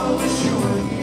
I wish you would.